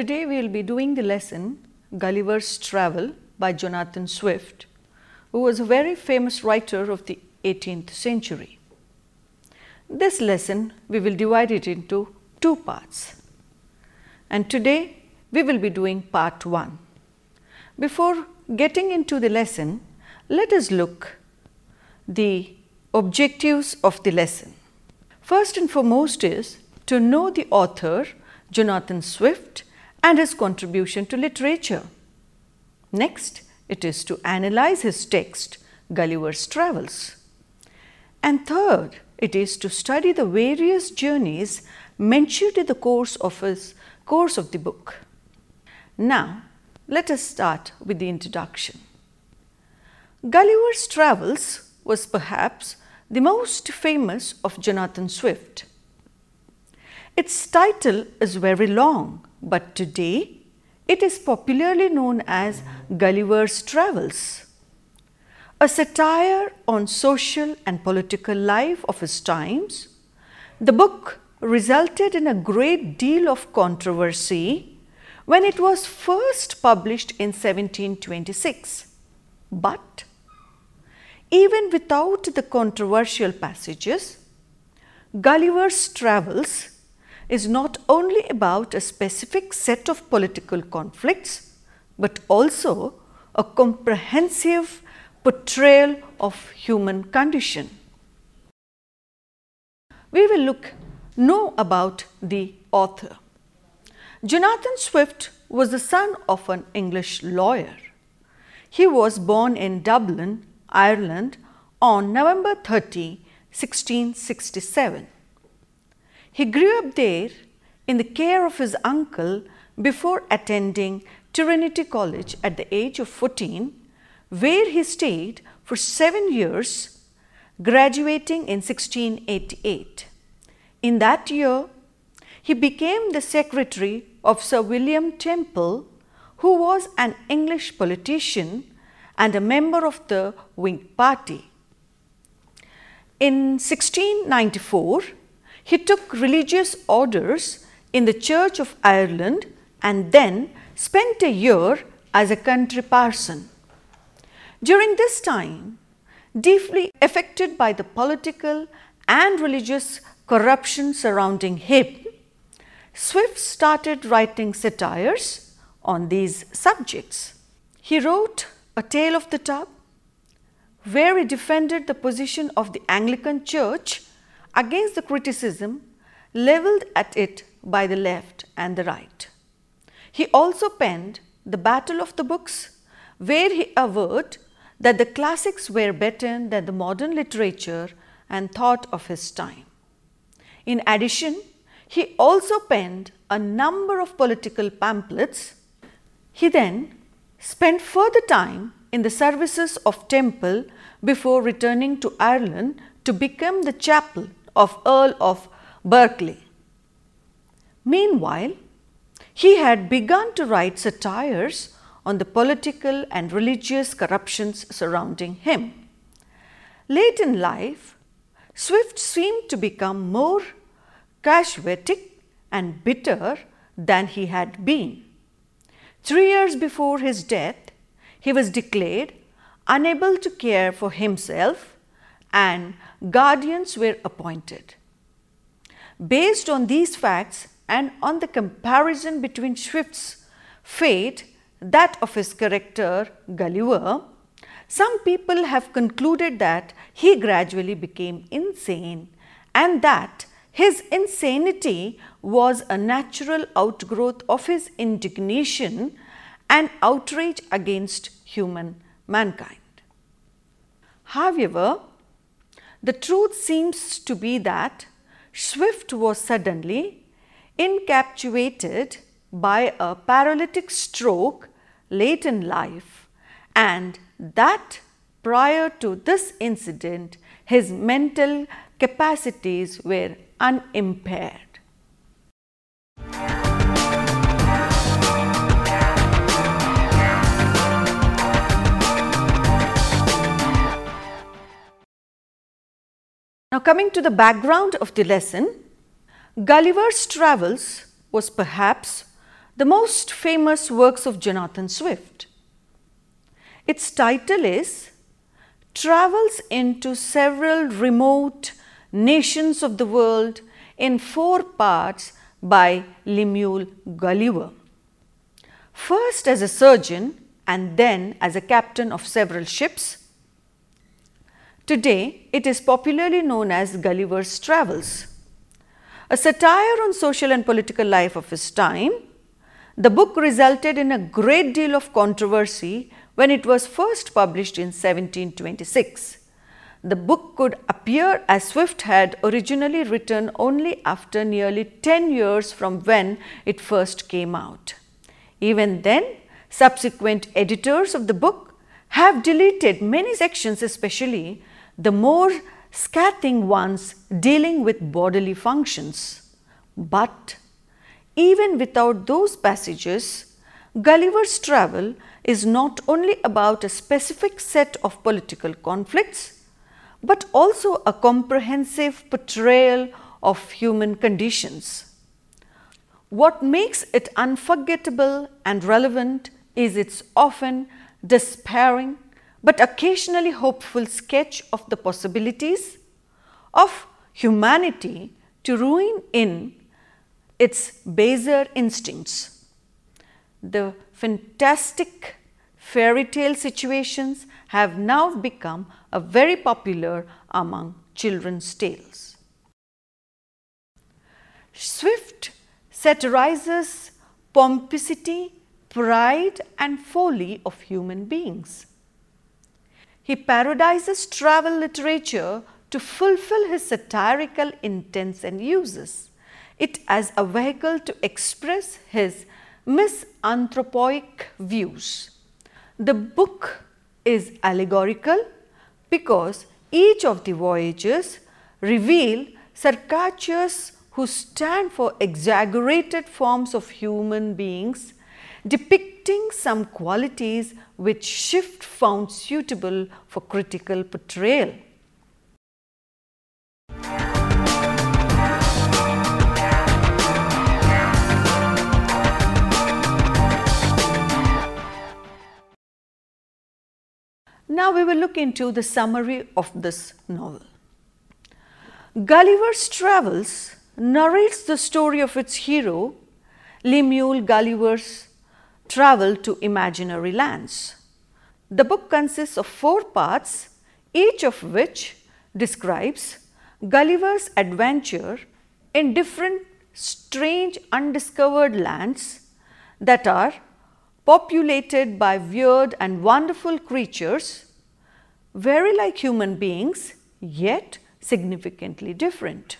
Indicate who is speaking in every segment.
Speaker 1: Today we will be doing the lesson Gulliver's Travel by Jonathan Swift, who was a very famous writer of the 18th century. This lesson we will divide it into two parts and today we will be doing part 1. Before getting into the lesson, let us look the objectives of the lesson. First and foremost is to know the author Jonathan Swift and his contribution to literature. Next, it is to analyze his text Gulliver's Travels. And third, it is to study the various journeys mentioned in the course of his course of the book. Now, let us start with the introduction. Gulliver's Travels was perhaps the most famous of Jonathan Swift. Its title is very long, but today it is popularly known as Gulliver's Travels. A satire on social and political life of his times, the book resulted in a great deal of controversy when it was first published in 1726. But even without the controversial passages, Gulliver's Travels is not only about a specific set of political conflicts, but also a comprehensive portrayal of human condition. We will look know about the author. Jonathan Swift was the son of an English lawyer. He was born in Dublin Ireland on November 30, 1667. He grew up there in the care of his uncle before attending Trinity College at the age of 14, where he stayed for seven years, graduating in 1688. In that year, he became the secretary of Sir William Temple, who was an English politician and a member of the Whig Party. In 1694, he took religious orders in the Church of Ireland and then spent a year as a country parson. During this time, deeply affected by the political and religious corruption surrounding him, Swift started writing satires on these subjects. He wrote a Tale of the Tub, where he defended the position of the Anglican Church against the criticism levelled at it by the left and the right. He also penned The Battle of the Books, where he averred that the classics were better than the modern literature and thought of his time. In addition, he also penned a number of political pamphlets. He then spent further time in the services of Temple before returning to Ireland to become the chaplain of Earl of Berkeley. Meanwhile, he had begun to write satires on the political and religious corruptions surrounding him. Late in life, Swift seemed to become more casuistic and bitter than he had been. Three years before his death, he was declared unable to care for himself and guardians were appointed. Based on these facts and on the comparison between Swift's fate, that of his character Gulliver, some people have concluded that he gradually became insane and that his insanity was a natural outgrowth of his indignation and outrage against human mankind. However, the truth seems to be that Swift was suddenly incaptuated by a paralytic stroke late in life and that prior to this incident his mental capacities were unimpaired. Coming to the background of the lesson, Gulliver's Travels was perhaps the most famous works of Jonathan Swift. Its title is Travels into Several Remote Nations of the World in Four Parts by Lemuel Gulliver. First as a surgeon and then as a captain of several ships, Today, it is popularly known as Gulliver's Travels. A satire on social and political life of his time, the book resulted in a great deal of controversy when it was first published in 1726. The book could appear as Swift had originally written only after nearly 10 years from when it first came out. Even then, subsequent editors of the book have deleted many sections especially the more scathing ones dealing with bodily functions. But even without those passages, Gulliver's Travel is not only about a specific set of political conflicts, but also a comprehensive portrayal of human conditions. What makes it unforgettable and relevant is its often despairing but occasionally hopeful sketch of the possibilities of humanity to ruin in its baser instincts. The fantastic fairy tale situations have now become a very popular among children's tales. Swift satirizes pomposity, pride and folly of human beings. He parodizes travel literature to fulfill his satirical intents and uses it as a vehicle to express his misanthropic views. The book is allegorical because each of the voyages reveal caricatures who stand for exaggerated forms of human beings depicting some qualities which Swift found suitable for critical portrayal. Now we will look into the summary of this novel. Gulliver's Travels narrates the story of its hero, Lemuel Gulliver's travel to imaginary lands. The book consists of four parts, each of which describes Gulliver's adventure in different strange undiscovered lands that are populated by weird and wonderful creatures, very like human beings, yet significantly different.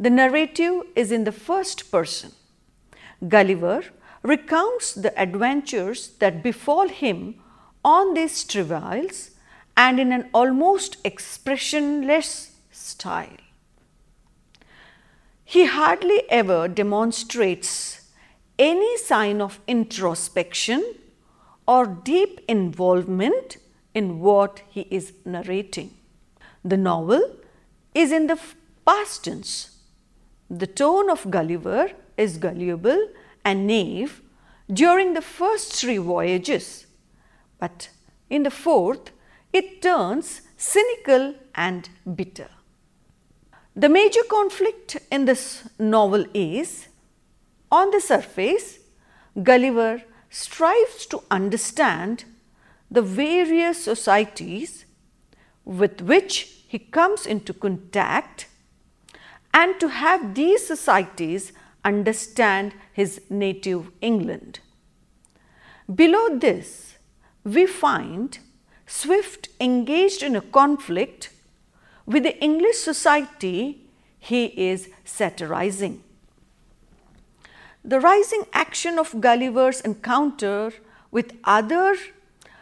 Speaker 1: The narrative is in the first person. Gulliver recounts the adventures that befall him on these travails and in an almost expressionless style. He hardly ever demonstrates any sign of introspection or deep involvement in what he is narrating. The novel is in the past tense. The tone of Gulliver is gullible and naive during the first three voyages, but in the fourth it turns cynical and bitter. The major conflict in this novel is, on the surface, Gulliver strives to understand the various societies with which he comes into contact and to have these societies understand his native England. Below this, we find Swift engaged in a conflict with the English society he is satirizing. The rising action of Gulliver's encounter with other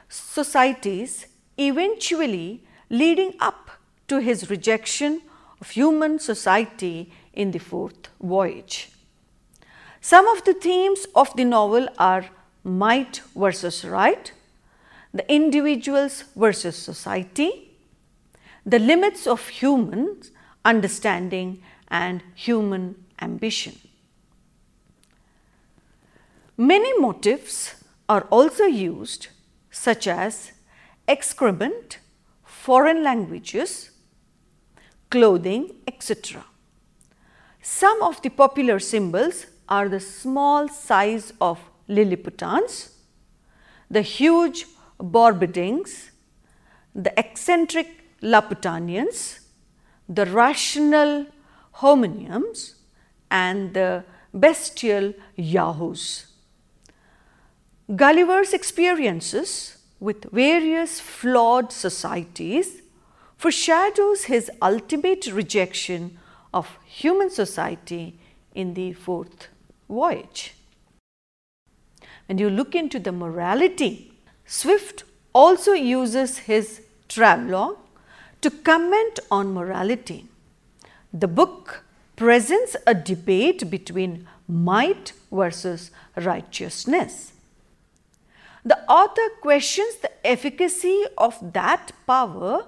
Speaker 1: societies eventually leading up to his rejection of human society in the fourth voyage. Some of the themes of the novel are might versus right, the individuals versus society, the limits of human understanding and human ambition. Many motifs are also used such as excrement, foreign languages, clothing, etc. Some of the popular symbols are the small size of Lilliputians, the huge Borbidings, the eccentric Laputanians, the rational Hominiums and the bestial Yahoos. Gulliver's experiences with various flawed societies foreshadows his ultimate rejection of human society in the fourth voyage. When you look into the morality, Swift also uses his travelogue to comment on morality. The book presents a debate between might versus righteousness. The author questions the efficacy of that power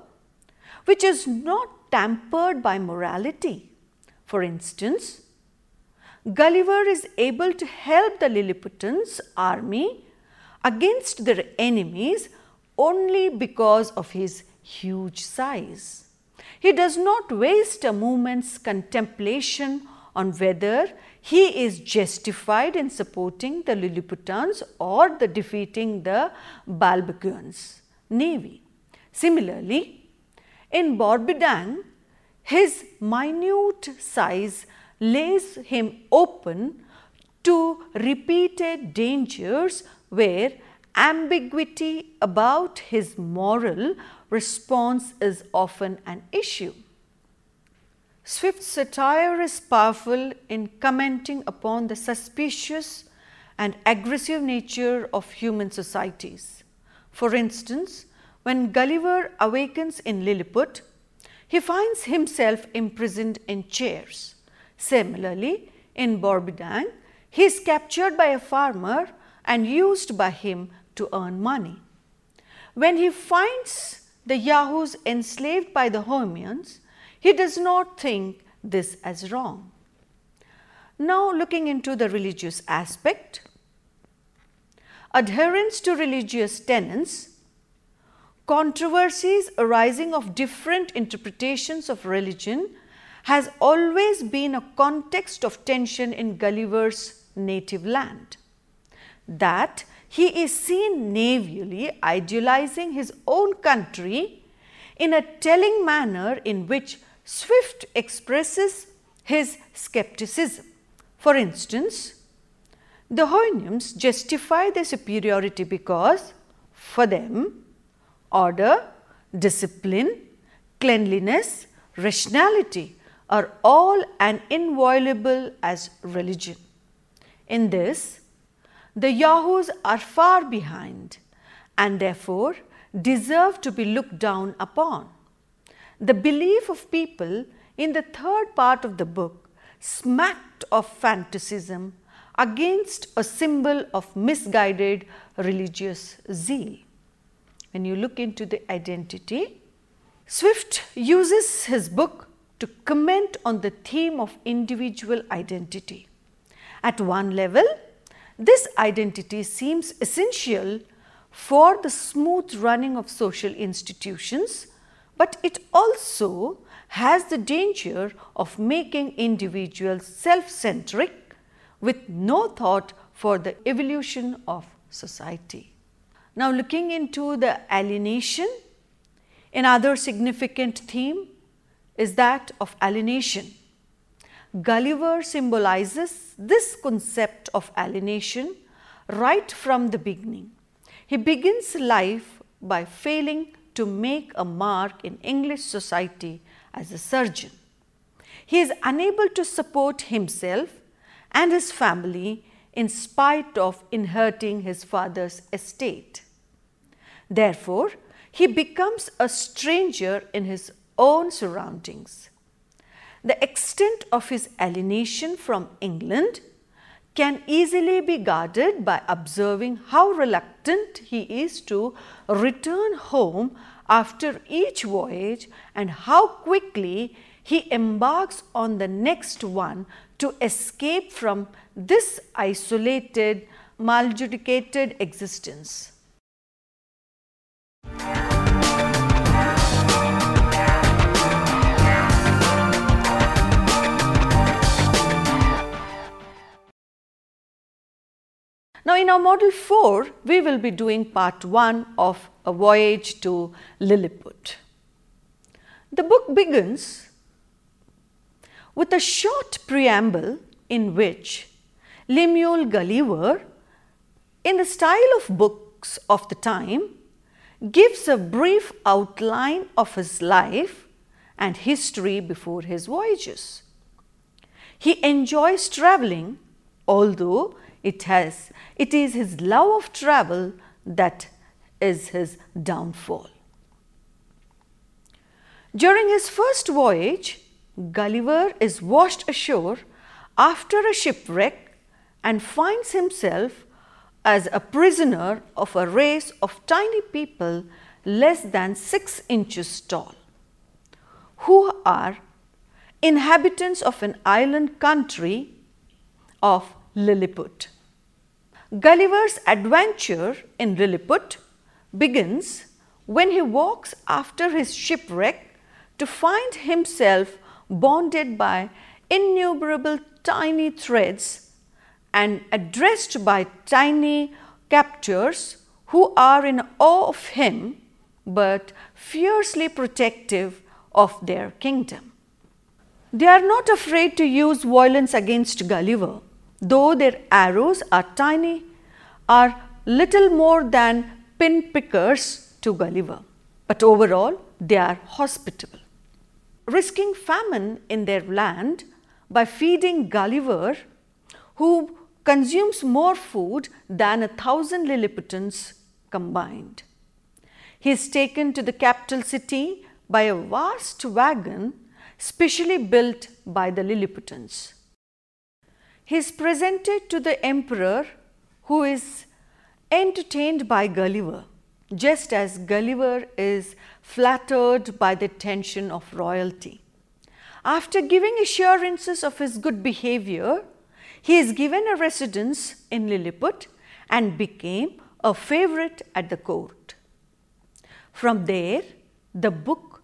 Speaker 1: which is not tampered by morality. For instance, Gulliver is able to help the Lilliputians army against their enemies only because of his huge size. He does not waste a moment's contemplation on whether he is justified in supporting the Lilliputians or the defeating the Balbacuans navy. Similarly, in Borbidang, his minute size lays him open to repeated dangers where ambiguity about his moral response is often an issue. Swift's satire is powerful in commenting upon the suspicious and aggressive nature of human societies. For instance, when Gulliver awakens in Lilliput, he finds himself imprisoned in chairs. Similarly, in Borbidang, he is captured by a farmer and used by him to earn money. When he finds the Yahoos enslaved by the Homians, he does not think this as wrong. Now, looking into the religious aspect, adherence to religious tenets, controversies arising of different interpretations of religion has always been a context of tension in Gulliver's native land. That he is seen naively idealizing his own country in a telling manner in which Swift expresses his skepticism. For instance, the Houyhnhnms justify their superiority because for them order, discipline, cleanliness, rationality are all and inviolable as religion. In this, the Yahoos are far behind and therefore deserve to be looked down upon. The belief of people in the third part of the book smacked of fanaticism against a symbol of misguided religious zeal. When you look into the identity, Swift uses his book to comment on the theme of individual identity. At one level, this identity seems essential for the smooth running of social institutions, but it also has the danger of making individuals self-centric with no thought for the evolution of society. Now looking into the alienation, another significant theme is that of alienation. Gulliver symbolizes this concept of alienation right from the beginning. He begins life by failing to make a mark in English society as a surgeon. He is unable to support himself and his family in spite of inheriting his father's estate. Therefore, he becomes a stranger in his own surroundings. The extent of his alienation from England can easily be guarded by observing how reluctant he is to return home after each voyage and how quickly he embarks on the next one to escape from this isolated maladjudicated existence. In our model 4, we will be doing part 1 of a voyage to Lilliput. The book begins with a short preamble in which Lemuel Gulliver, in the style of books of the time, gives a brief outline of his life and history before his voyages. He enjoys traveling, although it, has, it is his love of travel that is his downfall. During his first voyage, Gulliver is washed ashore after a shipwreck and finds himself as a prisoner of a race of tiny people less than 6 inches tall, who are inhabitants of an island country of Lilliput. Gulliver's adventure in Lilliput begins when he walks after his shipwreck to find himself bonded by innumerable tiny threads and addressed by tiny captors who are in awe of him but fiercely protective of their kingdom. They are not afraid to use violence against Gulliver, though their arrows are tiny, are little more than pin pickers to Gulliver, but overall they are hospitable risking famine in their land by feeding Gulliver, who consumes more food than a thousand Lilliputians combined. He is taken to the capital city by a vast wagon specially built by the Lilliputians. He is presented to the emperor who is entertained by Gulliver just as Gulliver is flattered by the attention of royalty. After giving assurances of his good behavior, he is given a residence in Lilliput and became a favorite at the court. From there, the book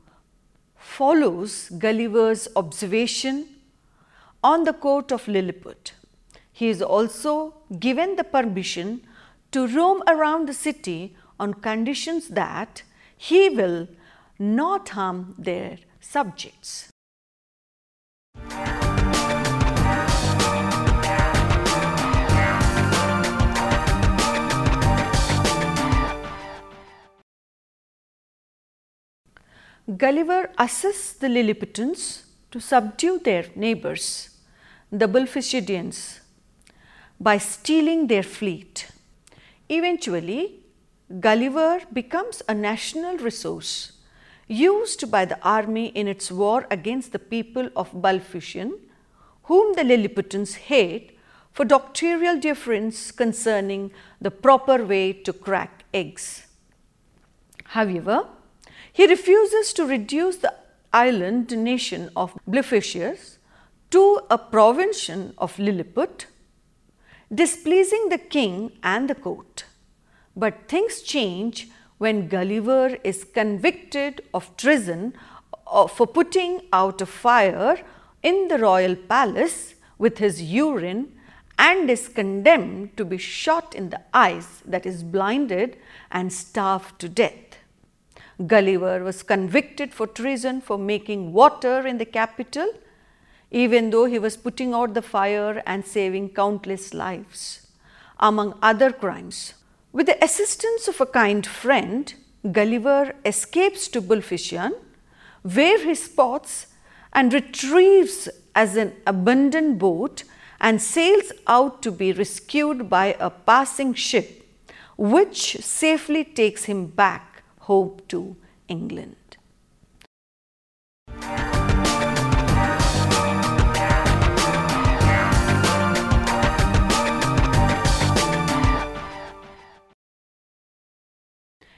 Speaker 1: follows Gulliver's observation on the court of Lilliput. He is also given the permission to roam around the city on conditions that he will not harm their subjects. Gulliver assists the Lilliputians to subdue their neighbors, the Blefuscudians, by stealing their fleet. Eventually, Gulliver becomes a national resource used by the army in its war against the people of Bullphishian, whom the Lilliputians hate for doctrinal difference concerning the proper way to crack eggs. However, he refuses to reduce the island nation of Bullphishians to a provincial of Lilliput, displeasing the king and the court. But things change when Gulliver is convicted of treason uh, for putting out a fire in the royal palace with his urine and is condemned to be shot in the eyes that is blinded and starved to death. Gulliver was convicted for treason for making water in the capital even though he was putting out the fire and saving countless lives. Among other crimes, with the assistance of a kind friend, Gulliver escapes to Bullphishian, where he spots and retrieves as an abandoned boat and sails out to be rescued by a passing ship, which safely takes him back home to England.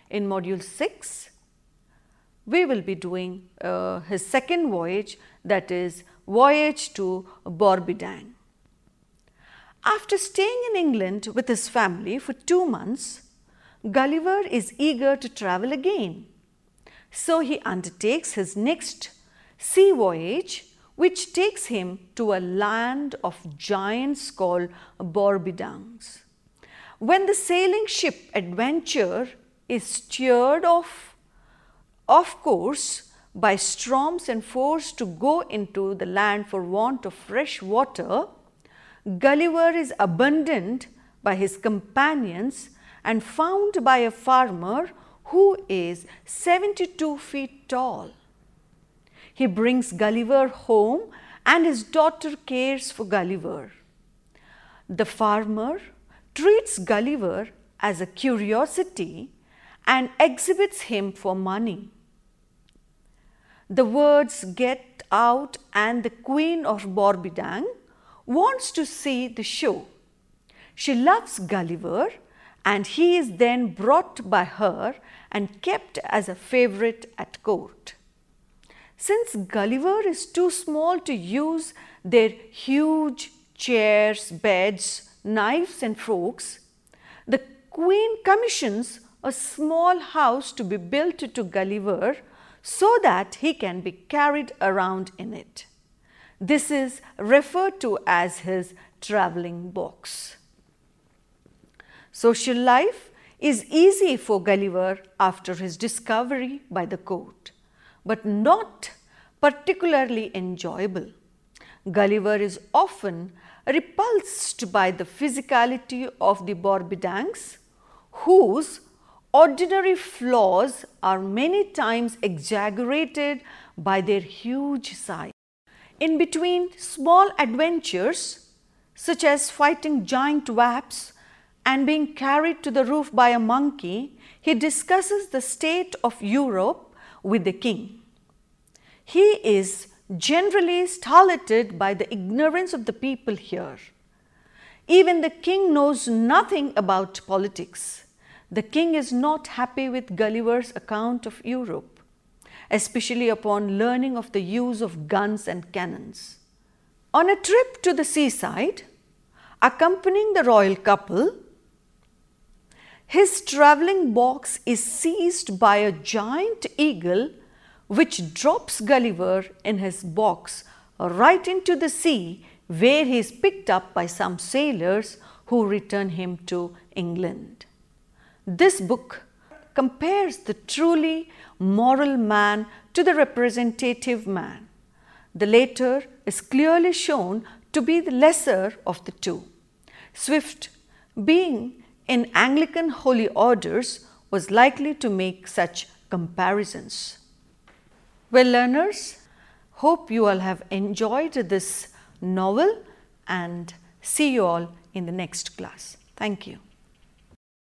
Speaker 1: In module 6, we will be doing uh, his second voyage that is voyage to Borbidang. After staying in England with his family for two months, Gulliver is eager to travel again. So he undertakes his next sea voyage, which takes him to a land of giants called Borbidangs. When the sailing ship Adventure is steered off, off course by storms and forced to go into the land for want of fresh water, Gulliver is abandoned by his companions and found by a farmer who is 72 feet tall. He brings Gulliver home and his daughter cares for Gulliver. The farmer treats Gulliver as a curiosity and exhibits him for money. The words get out and the queen of Borbidang wants to see the show. She loves Gulliver and he is then brought by her and kept as a favorite at court. Since Gulliver is too small to use their huge chairs, beds, knives and forks, the queen commissions a small house to be built to Gulliver so that he can be carried around in it. This is referred to as his travelling box. Social life is easy for Gulliver after his discovery by the court, but not particularly enjoyable. Gulliver is often repulsed by the physicality of the Borbidangs, whose ordinary flaws are many times exaggerated by their huge size. In between small adventures, such as fighting giant wasps and being carried to the roof by a monkey, he discusses the state of Europe with the king. He is generally startled by the ignorance of the people here. Even the king knows nothing about politics. The king is not happy with Gulliver's account of Europe, especially upon learning of the use of guns and cannons. On a trip to the seaside, accompanying the royal couple, his travelling box is seized by a giant eagle which drops Gulliver in his box right into the sea where he is picked up by some sailors who return him to England. This book compares the truly moral man to the representative man. The latter is clearly shown to be the lesser of the two. Swift, being in Anglican holy orders, was likely to make such comparisons. Well, learners, hope you all have enjoyed this novel and see you all in the next class. Thank you.